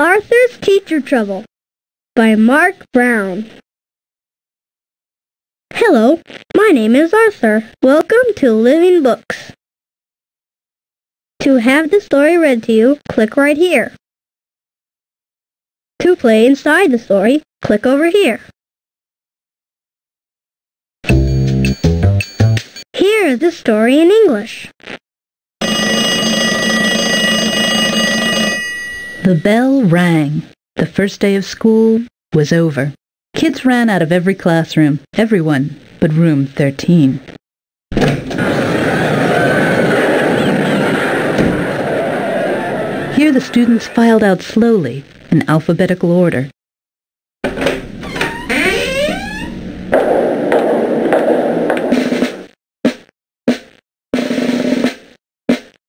Arthur's Teacher Trouble by Marc Brown. Hello, my name is Arthur. Welcome to Living Books. To have the story read to you, click right here. To play inside the story, click over here. Here is the story in English. The bell rang. The first day of school was over. Kids ran out of every classroom, everyone but room 13. Here the students filed out slowly, in alphabetical order.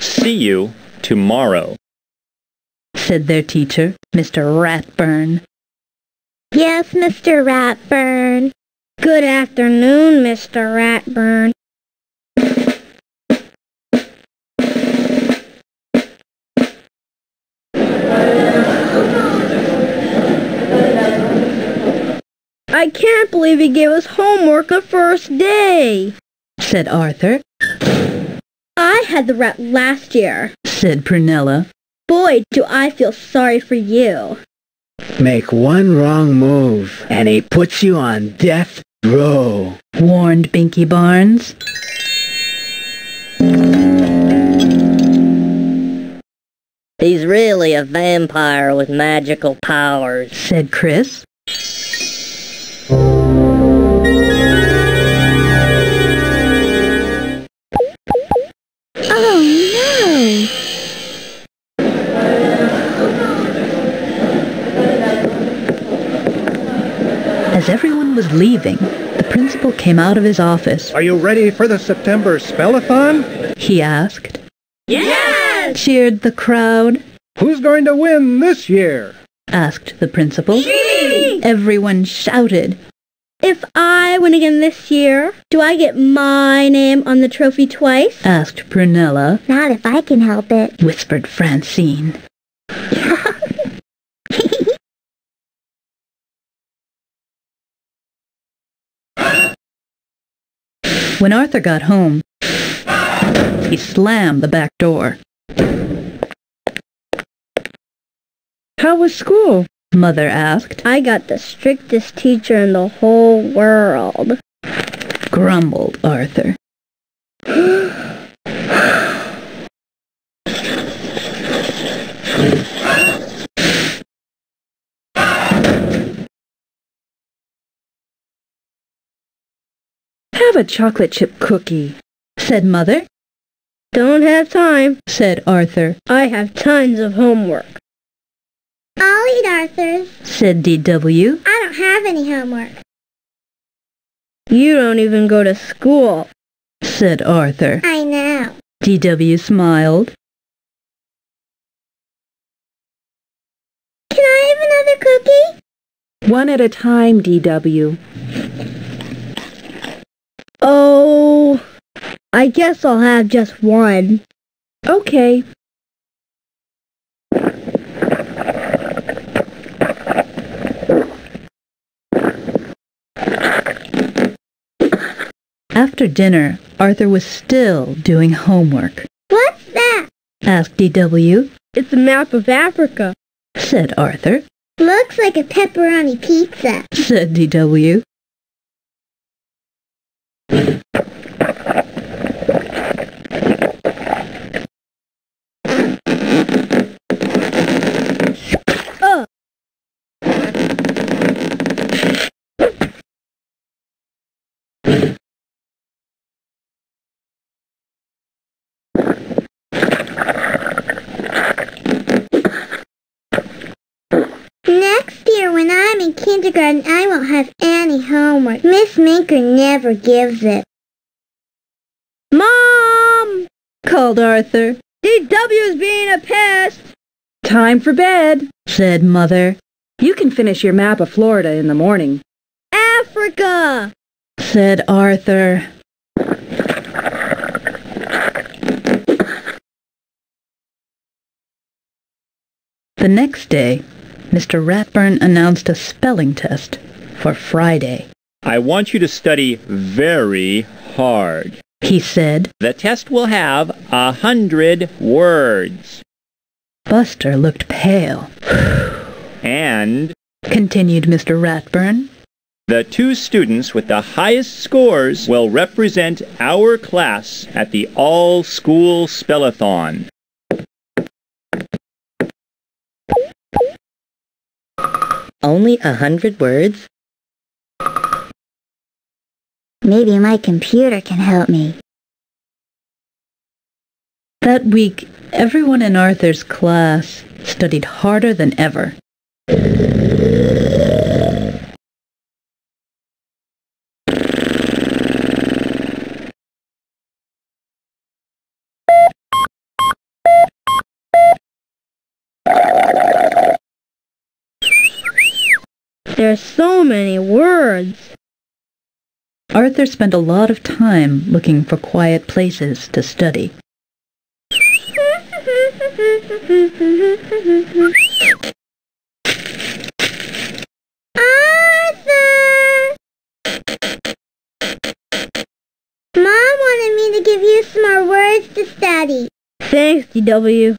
See you tomorrow. Said their teacher, Mr. Ratburn. Yes, Mr. Ratburn. Good afternoon, Mr. Ratburn. I can't believe he gave us homework the first day, said Arthur, I had the rat last year. said Prunella, Boy, do I feel sorry for you. Make one wrong move, and he puts you on death row. warned Binky Barnes. He's really a vampire with magical powers. said Chris. Leaving, the principal came out of his office. Are you ready for the September Spellathon? He asked. Yes! Cheered the crowd, Who's going to win this year? asked the principal. Me! Everyone shouted. If I win again this year, do I get my name on the trophy twice? asked Prunella, Not if I can help it. whispered Francine. When Arthur got home, he slammed the back door. How was school? Mother asked, I got the strictest teacher in the whole world. grumbled Arthur. Have a chocolate chip cookie. Said Mother, Don't have time. said Arthur, I have tons of homework. I'll eat Arthur's. said D.W., I don't have any homework. You don't even go to school. said Arthur. I know. D.W. smiled. Can I have another cookie? One at a time, DW. Oh, I guess I'll have just one. Okay. After dinner, Arthur was still doing homework. What's that? Asked D.W., It's a map of Africa. said Arthur, Looks like a pepperoni pizza. said D.W., Ugh. Next year, when I'm kindergarten, I won't have any homework. Miss Minker never gives it. Mom! called Arthur, DW's being a pest! Time for bed. said Mother, You can finish your map of Florida in the morning. Africa! said Arthur. The next day, Mr. Ratburn announced a spelling test for Friday. I want you to study very hard. He said, The test will have a hundred words. Buster looked pale. And Continued Mr. Ratburn. the two students with the highest scores will represent our class at the all-school spellathon. Only a hundred words? Maybe my computer can help me. That week, everyone in Arthur's class studied harder than ever. There's so many words. Arthur spent a lot of time looking for quiet places to study. Arthur! Mom wanted me to give you some more words to study. Thanks, DW.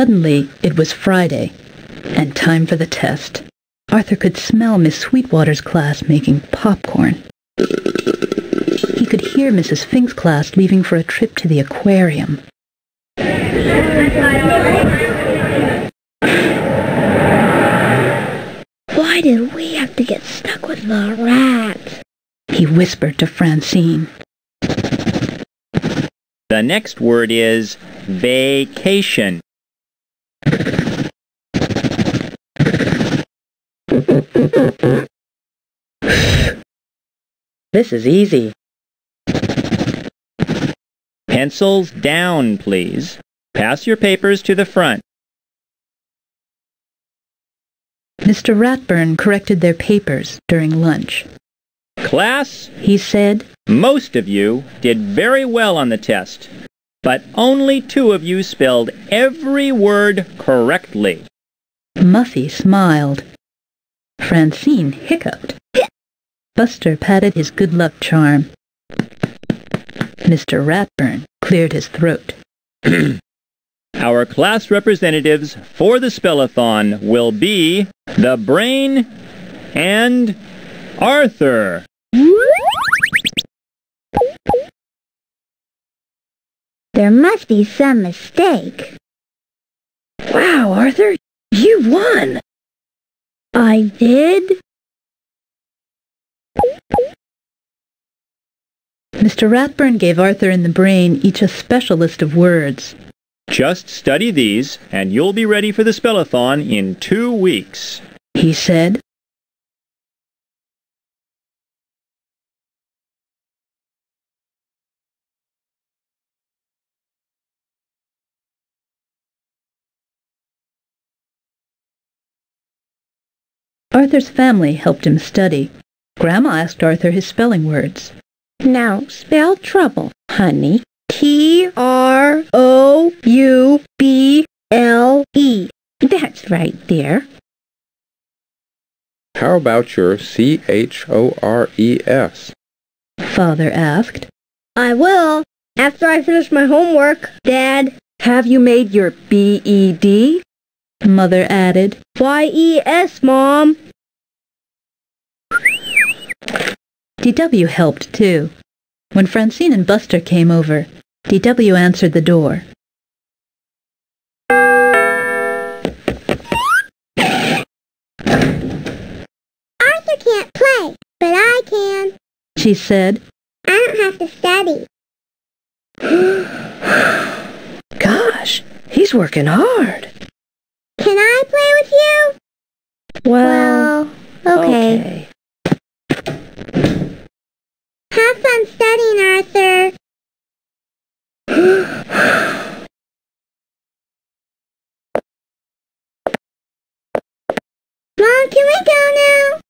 Suddenly, it was Friday, and time for the test. Arthur could smell Miss Sweetwater's class making popcorn. He could hear Mrs. Fink's class leaving for a trip to the aquarium. Why did we have to get stuck with the rats? He whispered to Francine. The next word is vacation. This is easy. Pencils down, please. Pass your papers to the front. Mr. Ratburn corrected their papers during lunch. Class, He said, most of you did very well on the test, but only two of you spelled every word correctly. Muffy smiled. Francine hiccuped. Buster patted his good luck charm. Mr. Ratburn cleared his throat. Our class representatives for the spellathon will be the Brain and Arthur. There must be some mistake. Wow, Arthur, you won! I did? Mr. Ratburn gave Arthur and the Brain each a special list of words. Just study these, and you'll be ready for the spellathon in two weeks. He said, Arthur's family helped him study. Grandma asked Arthur his spelling words. Now spell trouble, honey. T R O U B L E. That's right there. How about your C H O R E S? Father asked. I will. After I finish my homework, Dad. Have you made your B E D? Mother added. Y-E-S, Mom. DW helped too. When Francine and Buster came over, DW answered the door. Arthur can't play, but I can. She said, I don't have to study. Gosh, he's working hard. Can I play with you? Well, well okay. okay. Have fun studying, Arthur. Mom, can we go now?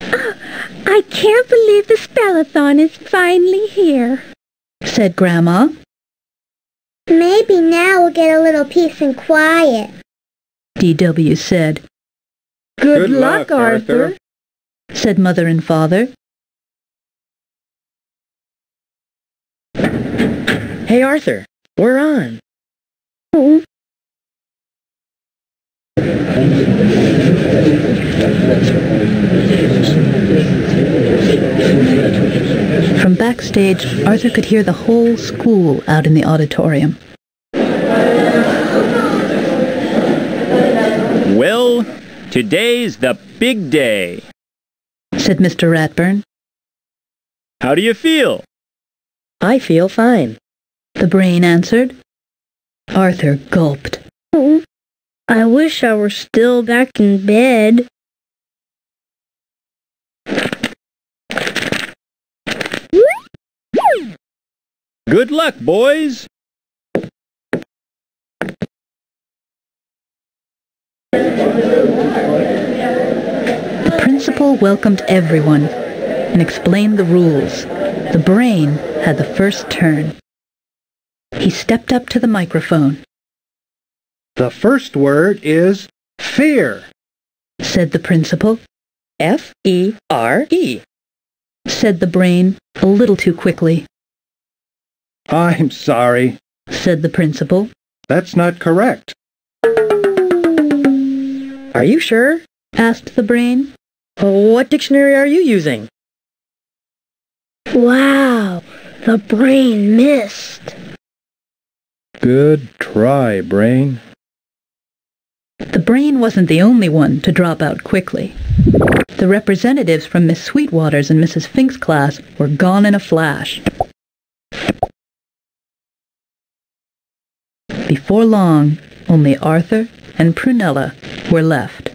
I can't believe the spellathon is finally here, said Grandma. Maybe now we'll get a little peace and quiet. D.W. said, Good, Good luck, Arthur. said Mother and Father. Hey, Arthur, we're on. From backstage, Arthur could hear the whole school out in the auditorium. Today's the big day. Said Mr. Ratburn. How do you feel? I feel fine. The brain answered. Arthur gulped. Mm-hmm. I wish I were still back in bed. Good luck, boys. The principal welcomed everyone and explained the rules. The brain had the first turn. He stepped up to the microphone, The first word is fear. said the principal, F E R E. said the brain a little too quickly, I'm sorry. said the principal, That's not correct. Are you sure? asked the brain. What dictionary are you using? Wow, the brain missed. Good try, brain. The brain wasn't the only one to drop out quickly. The representatives from Miss Sweetwater's and Mrs. Fink's class were gone in a flash. Before long, only Arthur and Prunella were left.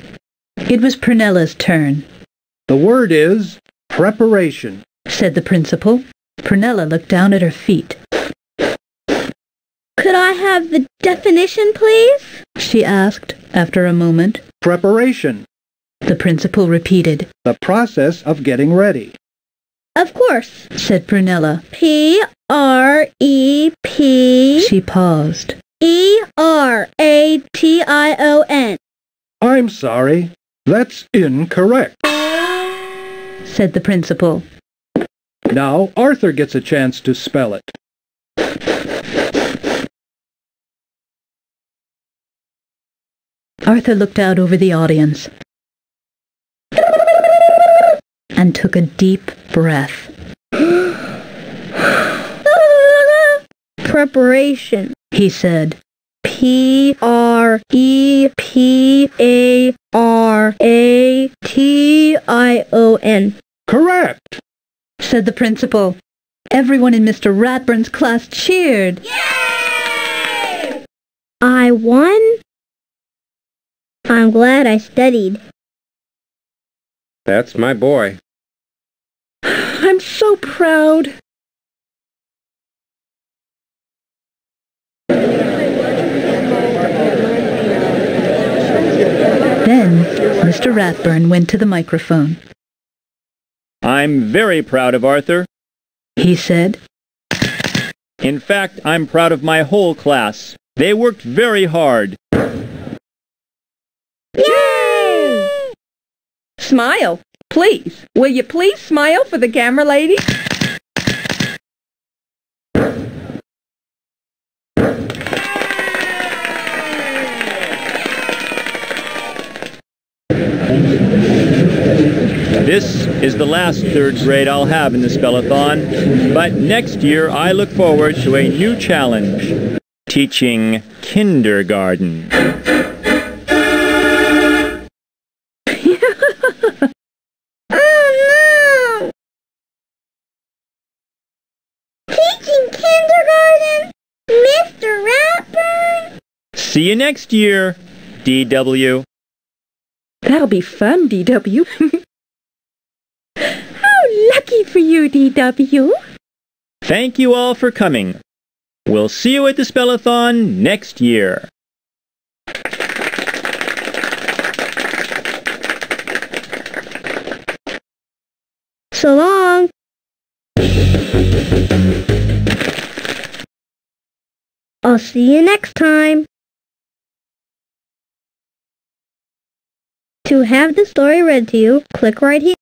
It was Prunella's turn, The word is preparation. said the principal. Prunella looked down at her feet. Could I have the definition, please? She asked after a moment. Preparation. The principal repeated, The process of getting ready. Of course. said Prunella. P R E P She paused. E R A T I O N. I'm sorry. That's incorrect. Said the principal. Now Arthur gets a chance to spell it. Arthur looked out over the audience and took a deep breath. Preparation. He said, P R E P A R A T I O N. Correct. said the principal. Everyone in Mr. Ratburn's class cheered. I won? I'm glad I studied. That's my boy. I'm so proud. Then Mr. Ratburn went to the microphone. I'm very proud of Arthur. He said, In fact, I'm proud of my whole class. They worked very hard. Yay! Smile, please. Will you please smile for the camera lady? This is the last third grade I'll have in the Spellathon, but next year I look forward to a new challenge, teaching kindergarten. Oh no! Teaching kindergarten? Mr. Ratburn? See you next year, DW. That'll be fun, DW. For you, DW. Thank you all for coming. We'll see you at the Spellathon next year. So long. I'll see you next time. To have the story read to you, click right here.